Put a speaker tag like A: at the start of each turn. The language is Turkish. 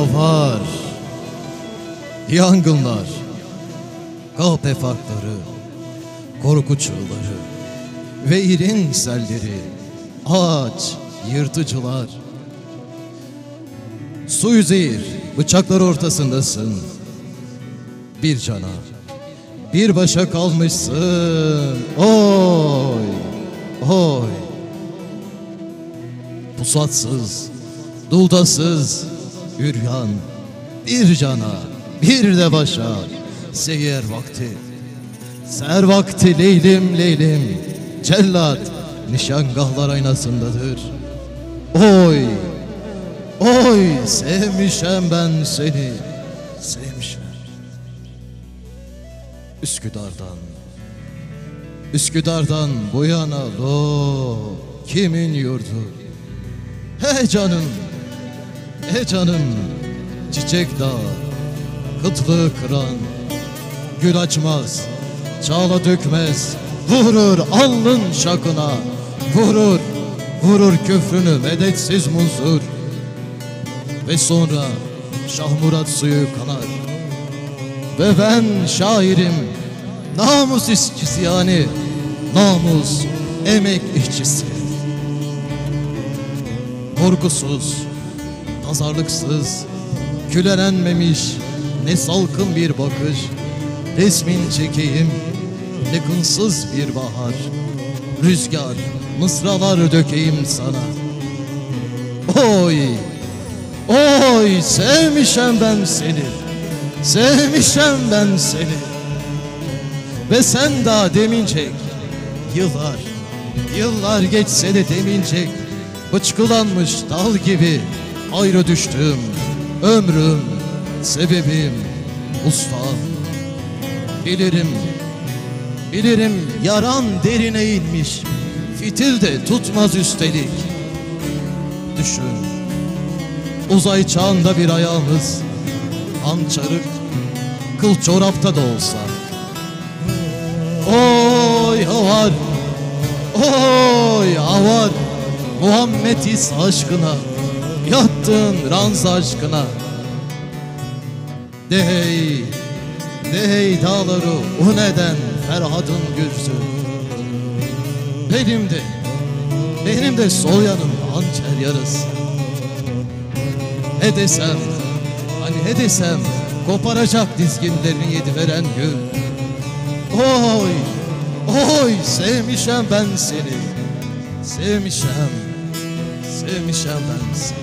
A: Oy avar. Yangınlar. Kalp farkları. Korku çığları. Ve irin selleri. Ağaç, yırtıcılar. Su yüzeyir, bıçaklar ortasındasın. Bir cana, bir başa kalmışsın. Oy, oy. Pusatsız, duldasız, üryan. Bir cana, bir de başa. Seyer vakti. Ser vakti leylim leylim. Cellat nişangahlar aynasındadır. Oy, oy sevmişem ben seni. Sevmişem. Üsküdar'dan, Üsküdar'dan bu yana lo kimin yurdu? He canım, he canım, çiçek dağ, kıtlığı kıran, gül açmaz, çağla dökmez, vurur alnın şakına, vurur, vurur küfrünü medetsiz muzur. Ve sonra Şah Murat suyu kanar. Ve ben şairim, namus işçisi yani, namus, emek işçisi. Korkusuz, pazarlıksız, külelenmemiş, ne salkın bir bakış, resmin çekeyim, ne kınsız bir bahar, rüzgar, mısralar dökeyim sana. Oy, oy sevmişem ben seni, sevmişem ben seni. Ve sen daha demincek, yıllar, yıllar geçse de demincek, bıçkılanmış dal gibi ayrı düştüm, ömrüm, sebebim, ustam. Bilirim, bilirim yaran derine inmiş, fitil de tutmaz üstelik. Düşün, uzay çağında bir ayağımız, hançarık, kıl çorapta da olsa. Oy avar, oy avar, Muhammed İsa aşkına, yattın ranz aşkına. De hey, dağları o neden Ferhat'ın gürzü. Benim de, benim de sol yanım hançer yarısı. Ne desem, hani ne desem koparacak dizginlerini yedi veren gül. Oy, oy sevmişem ben seni, sevmişem, sevmiş aldansın